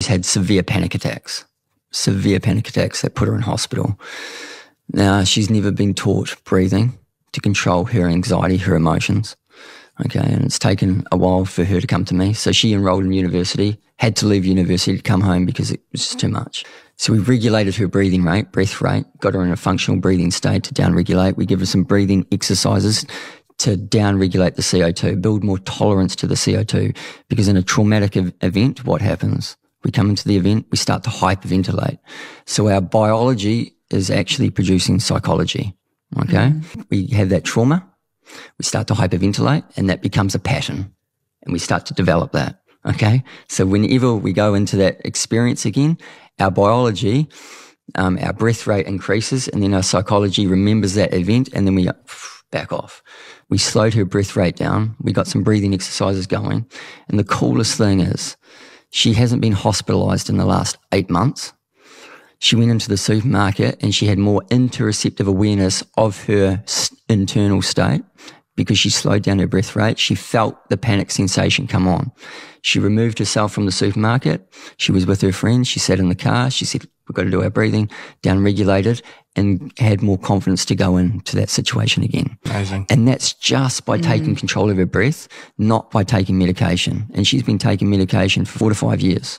She's had severe panic attacks, severe panic attacks that put her in hospital. Now, she's never been taught breathing to control her anxiety, her emotions. Okay, and it's taken a while for her to come to me. So she enrolled in university, had to leave university to come home because it was too much. So we regulated her breathing rate, breath rate, got her in a functional breathing state to downregulate. We give her some breathing exercises to downregulate the CO2, build more tolerance to the CO2. Because in a traumatic ev- event, what happens? We come into the event, we start to hyperventilate. So our biology is actually producing psychology. Okay. Mm-hmm. We have that trauma. We start to hyperventilate and that becomes a pattern and we start to develop that. Okay. So whenever we go into that experience again, our biology, um, our breath rate increases and then our psychology remembers that event and then we back off. We slowed her breath rate down. We got some breathing exercises going. And the coolest thing is she hasn't been hospitalized in the last eight months. She went into the supermarket and she had more interoceptive awareness of her internal state because she slowed down her breath rate. She felt the panic sensation come on. She removed herself from the supermarket. She was with her friends. She sat in the car. She said, we've got to do our breathing, down regulated and had more confidence to go into that situation again. Amazing. And that's just by mm. taking control of her breath, not by taking medication. And she's been taking medication for four to five years.